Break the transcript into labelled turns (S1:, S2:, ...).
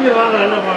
S1: நீங்க வாங்க என்ன ஆமா